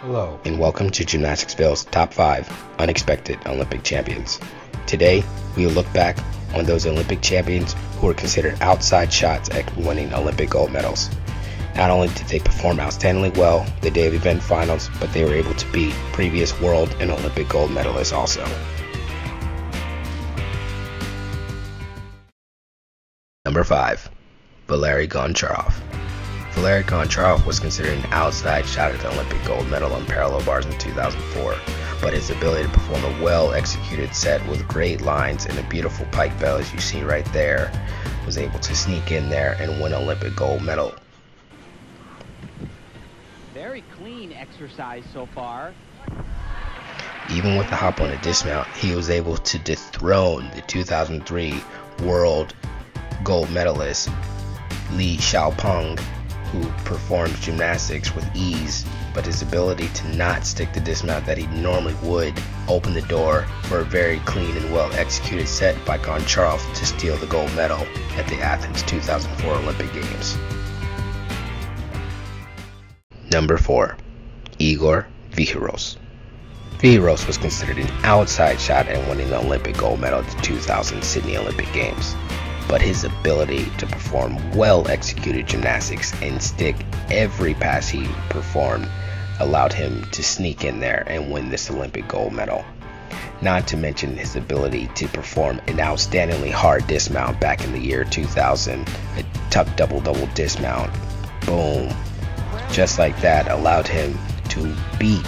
Hello, and welcome to Gymnasticsville's Top 5 Unexpected Olympic Champions. Today, we will look back on those Olympic champions who were considered outside shots at winning Olympic gold medals. Not only did they perform outstandingly well the day of event finals, but they were able to beat previous world and Olympic gold medalists also. Number 5. Valery Goncharov. Valery Goncharov was considered an outside shot at the Olympic gold medal on parallel bars in 2004, but his ability to perform a well executed set with great lines and a beautiful pike bell, as you see right there, was able to sneak in there and win Olympic gold medal. Very clean exercise so far. Even with the hop on a dismount, he was able to dethrone the 2003 world gold medalist Li Xiaopeng who performed gymnastics with ease, but his ability to not stick the dismount that he normally would opened the door for a very clean and well executed set by Goncharov to steal the gold medal at the Athens 2004 Olympic Games. Number 4. Igor Vihrovs. Vihrovs was considered an outside shot at winning the Olympic gold medal at the 2000 Sydney Olympic Games but his ability to perform well executed gymnastics and stick every pass he performed allowed him to sneak in there and win this Olympic gold medal. Not to mention his ability to perform an outstandingly hard dismount back in the year 2000, a tuck double double dismount. Boom. Just like that allowed him to beat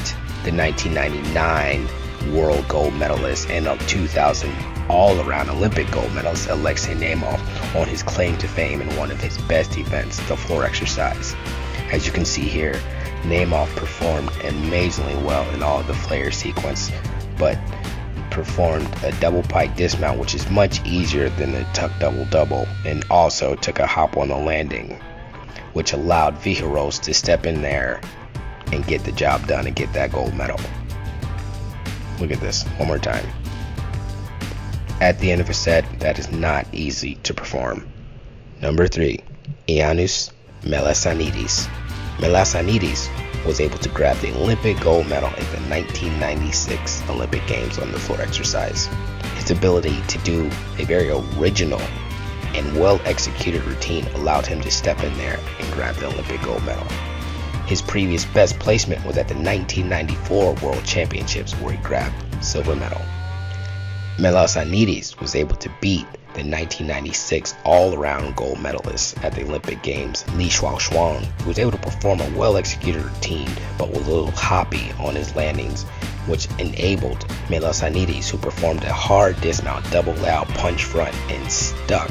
the 1999 world gold medalist and a 2000 all around Olympic gold medalist Alexei Nemov on his claim to fame in one of his best events, the floor exercise. As you can see here, Nemov performed amazingly well in all the flare sequence, but performed a double pike dismount, which is much easier than the tuck double double, and also took a hop on the landing, which allowed Vihrovs to step in there and get the job done and get that gold medal. Look at this one more time. At the end of a set, that is not easy to perform. Number 3. Ioannis Melissanidis. Melissanidis was able to grab the Olympic gold medal at the 1996 Olympic Games on the floor exercise. His ability to do a very original and well executed routine allowed him to step in there and grab the Olympic gold medal. His previous best placement was at the 1994 World Championships where he grabbed silver medal. Melissanidis was able to beat the 1996 all-around gold medalist at the Olympic Games, Li Xiaoshuang, who was able to perform a well-executed routine but was a little hoppy on his landings, which enabled Melissanidis, who performed a hard dismount, double out punch front, and stuck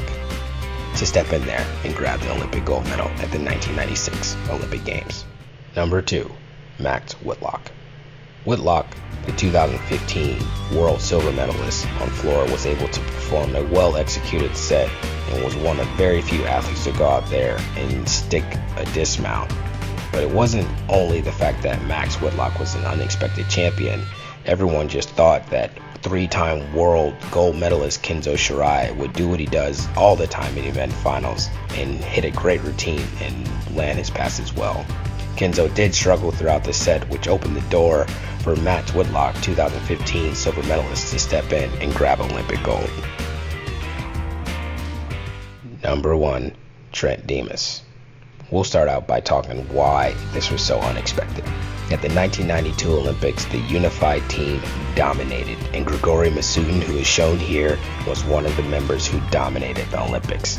to step in there and grab the Olympic gold medal at the 1996 Olympic Games. Number 2. Max Whitlock. Whitlock, the 2015 world silver medalist on floor, was able to perform a well executed set and was one of very few athletes to go out there and stick a dismount. But it wasn't only the fact that Max Whitlock was an unexpected champion, everyone just thought that three time world gold medalist Kenzo Shirai would do what he does all the time in event finals and hit a great routine and land his passes well. Kenzo did struggle throughout the set, which opened the door for Max Whitlock, 2015 silver medalist, to step in and grab Olympic gold. Number one, Trent Dimas. We'll start out by talking why this was so unexpected. At the 1992 Olympics, the unified team dominated, and Grigory Misutin, who is shown here, was one of the members who dominated the Olympics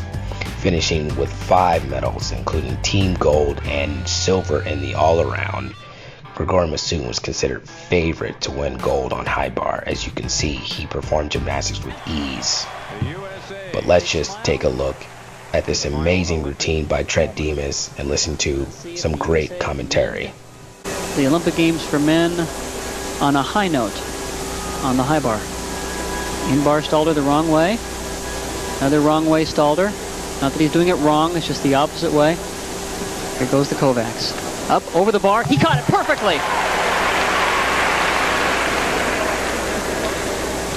finishing with five medals, including team gold and silver in the all around. Grigory Misutin was considered favorite to win gold on high bar. As you can see, he performed gymnastics with ease. But let's just take a look at this amazing routine by Trent Dimas and listen to some great commentary. The Olympic Games for men on a high note on the high bar. In bar Stalder the wrong way. Another wrong way Stalder. Not that he's doing it wrong, it's just the opposite way. Here goes the Kovacs. Up, over the bar, he caught it perfectly!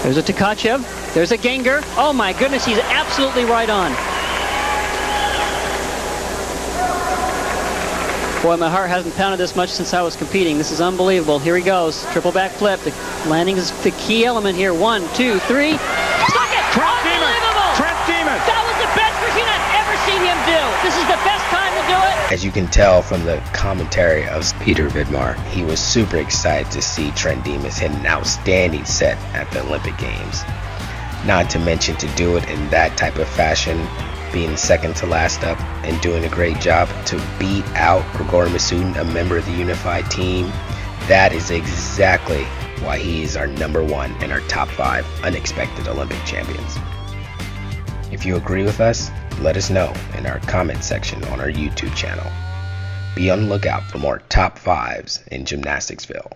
There's a Tkachev, there's a Gienger. Oh my goodness, he's absolutely right on. Boy, my heart hasn't pounded this much since I was competing. This is unbelievable. Here he goes. Triple back flip. The landing is the key element here. One, two, three. As you can tell from the commentary of Peter Vidmar, he was super excited to see Trent Dimas hit an outstanding set at the Olympic Games. Not to mention to do it in that type of fashion, being second to last up and doing a great job to beat out Gregor Misutin, a member of the unified team. That is exactly why he is our number one and our top five unexpected Olympic champions. If you agree with us, let us know in our comment section on our YouTube channel. Be on the lookout for more top fives in Gymnasticsville.